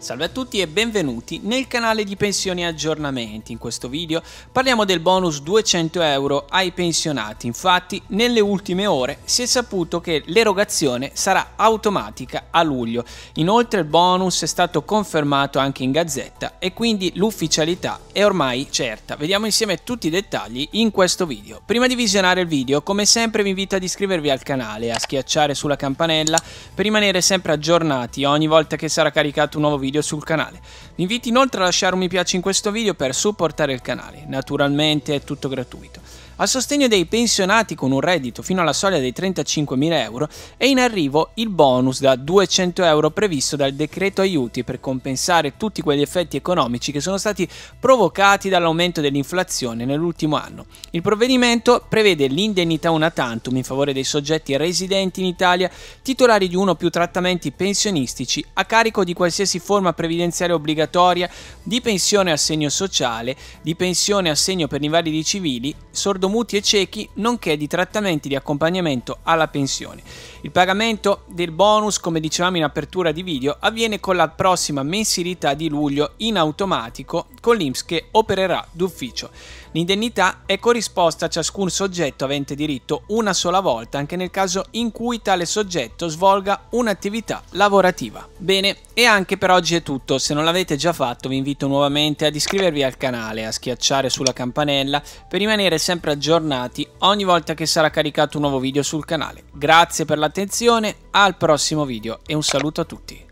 Salve a tutti e benvenuti nel canale di pensioni e aggiornamenti. In questo video parliamo del bonus 200 euro ai pensionati. Infatti nelle ultime ore si è saputo che l'erogazione sarà automatica a luglio. Inoltre il bonus è stato confermato anche in gazzetta e quindi l'ufficialità è ormai certa. Vediamo insieme tutti i dettagli in questo video. Prima di visionare il video come sempre vi invito ad iscrivervi al canale e a schiacciare sulla campanella per rimanere sempre aggiornati ogni volta che sarà caricato un nuovo video video sul canale. Vi invito inoltre a lasciare un mi piace in questo video per supportare il canale, naturalmente è tutto gratuito. A sostegno dei pensionati con un reddito fino alla soglia dei 35.000 euro è in arrivo il bonus da 200 euro previsto dal decreto aiuti per compensare tutti quegli effetti economici che sono stati provocati dall'aumento dell'inflazione nell'ultimo anno. Il provvedimento prevede l'indennità una tantum in favore dei soggetti residenti in Italia titolari di uno o più trattamenti pensionistici a carico di qualsiasi forma previdenziale obbligatoria, di pensione assegno sociale, di pensione assegno per invalidi civili, sordo sordomuti e ciechi, nonché di trattamenti di accompagnamento alla pensione. Il pagamento del bonus, come dicevamo in apertura di video, avviene con la prossima mensilità di luglio in automatico con l'Inps che opererà d'ufficio. L'indennità è corrisposta a ciascun soggetto avente diritto una sola volta, anche nel caso in cui tale soggetto svolga un'attività lavorativa. Bene, e anche per oggi è tutto. Se non l'avete già fatto, vi invito nuovamente ad iscrivervi al canale, a schiacciare sulla campanella per rimanere sempre aggiornati ogni volta che sarà caricato un nuovo video sul canale. Grazie per l'attenzione, al prossimo video e un saluto a tutti.